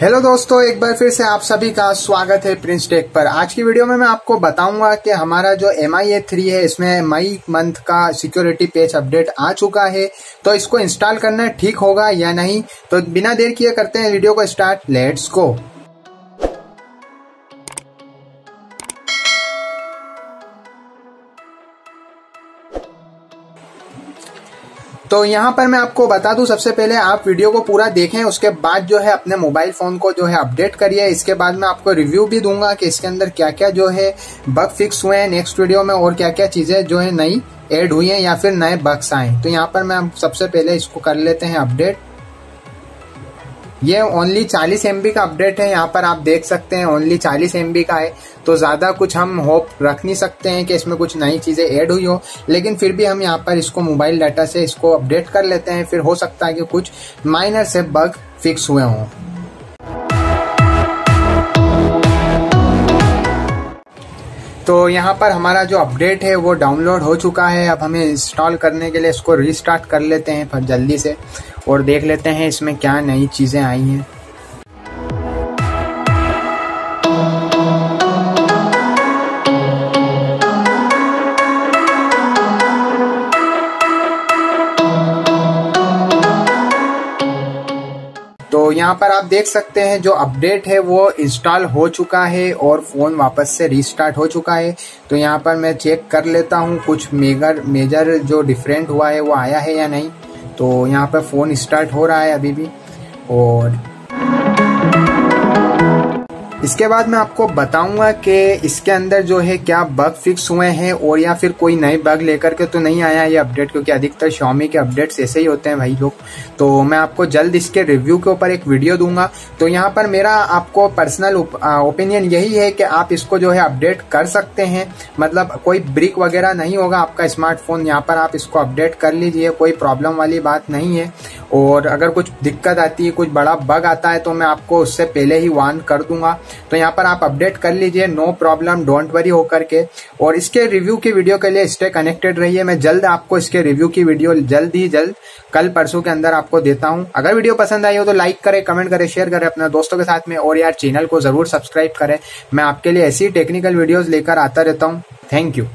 Hello दोस्तों, एक बार फिर से आप सभी का स्वागत है प्रिंस टेक पर। आज की वीडियो में मैं आपको बताऊँगा कि हमारा जो एम आई ए थ्री है, इसमें मई मंथ का सिक्योरिटी पेज अपडेट आ चुका है। तो इसको इंस्टॉल करना ठीक होगा या नहीं? तो बिना देर किए करते हैं वीडियो को स्टार्ट लेट्स गो तो यहाँ पर मैं आपको बता दू, सबसे पहले आप वीडियो को पूरा देखें, उसके बाद जो है अपने मोबाइल फ़ोन को जो है अपडेट करिए। इसके बाद मैं आपको रिव्यू भी दूँगा कि इसके अंदर क्या क्या जो है बग फिक्स हुए हैं। नेक्स्ट वीडियो में और क्या क्या चीज़ें जो है नई एड हुई है या फिर नए बग्स आए तो यहाँ पर मैं सबसे पहले इसको कर लेते हैं अपडेट ये ओनली 40 एम का अपडेट है, यहाँ पर आप देख सकते हैं ओनली 40 एम का है। तो ज़्यादा कुछ हम होप रख नहीं सकते हैं कि इसमें कुछ नई चीज़ें ऐड हुई हो। लेकिन फिर भी हम यहाँ पर इसको मोबाइल डाटा से इसको अपडेट कर लेते हैं। फिर हो सकता है कि कुछ माइनर से बग फिक्स हुए हों। तो यहाँ पर हमारा जो अपडेट है, वो डाउनलोड हो चुका है। अब हमें इंस्टॉल करने के लिए इसको रीस्टार्ट कर लेते हैं फिर जल्दी से। और देख लेते हैं इसमें क्या नई चीज़ें आई हैं। तो यहाँ पर आप देख सकते हैं, जो अपडेट है, वो इंस्टॉल हो चुका है और फ़ोन वापस से रीस्टार्ट हो चुका है। तो यहाँ पर मैं चेक कर लेता हूँ, कुछ मेगर मेजर जो डिफरेंट हुआ है, वो आया है या नहीं। तो यहाँ पर फ़ोन स्टार्ट हो रहा है अभी भी। और इसके बाद मैं आपको बताऊँगा कि इसके अंदर जो है क्या बग फिक्स हुए हैं और या फिर कोई नए बग लेकर के तो नहीं आया ये अपडेट क्योंकि अधिकतर शॉमी के अपडेट्स ऐसे ही होते हैं भाई लोग। तो मैं आपको जल्द इसके रिव्यू के ऊपर एक वीडियो दूँगा। तो यहाँ पर मेरा आपको पर्सनल ओपिनियन यही है कि आप इसको जो है अपडेट कर सकते हैं। मतलब कोई ब्रिक वगैरह नहीं होगा आपका स्मार्टफ़ोन यहाँ पर आप इसको अपडेट कर लीजिए, कोई प्रॉब्लम वाली बात नहीं है। और अगर कुछ दिक्कत आती है, कुछ बड़ा बग आता है तो मैं आपको उससे पहले ही वार्न कर दूँगा। तो यहाँ पर आप अपडेट कर लीजिए नो प्रॉब्लम डोंट वरी होकर के। और इसके रिव्यू की वीडियो के लिए स्टे कनेक्टेड रहिए। मैं जल्द आपको इसके रिव्यू की वीडियो जल्द ही जल्द कल परसों के अंदर आपको देता हूँ। अगर वीडियो पसंद आई हो तो लाइक करें कमेंट करें शेयर करें अपने दोस्तों के साथ में। और यार चैनल को ज़रूर सब्सक्राइब करें। मैं आपके लिए ऐसी टेक्निकल वीडियोज़ लेकर आता रहता हूँ। Thank you